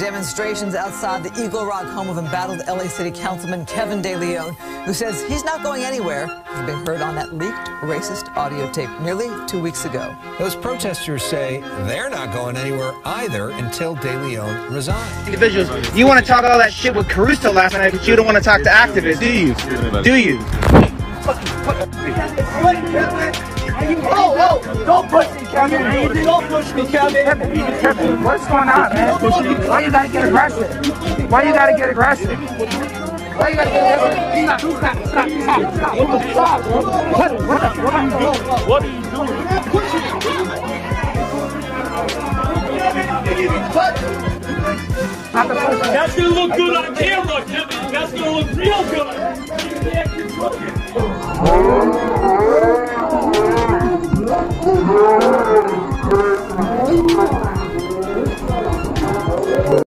demonstrations outside the Eagle Rock home of embattled LA City Councilman Kevin De Leon, who says he's not going anywhere. He's been heard on that leaked racist audio tape nearly two weeks ago. Those protesters say they're not going anywhere either until De Leon resigns. Individuals, you want to talk all that shit with Caruso last night, but you don't want to talk to activists, do you? Do you? Oh, oh, don't push me, Kevin. Don't push me, Kevin. Kevin, what's going on, man? Why you gotta get aggressive? Why you gotta get aggressive? Why you gotta get aggressive? Stop, stop, stop, stop. What the fuck, bro? What, what, what are you doing? What are you doing? Not the first time. That's gonna look good on camera, Kevin. Gonna look real good.